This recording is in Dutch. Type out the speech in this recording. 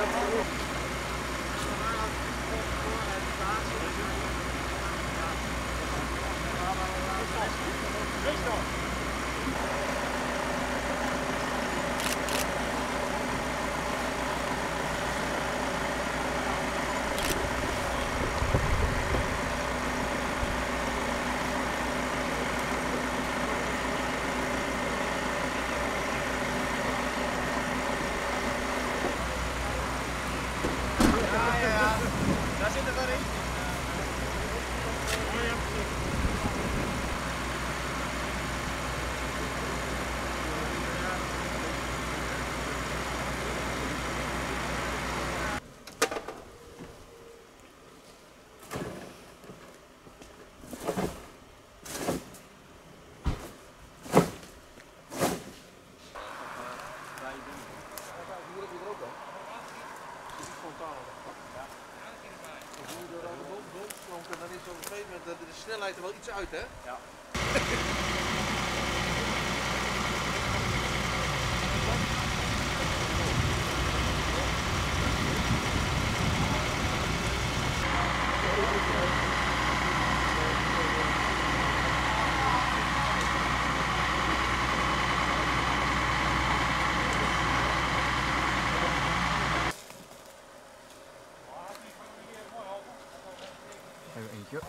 Thank you. Dan is op een gegeven moment de, de snelheid er wel iets uit, hè? Ja. 还有一个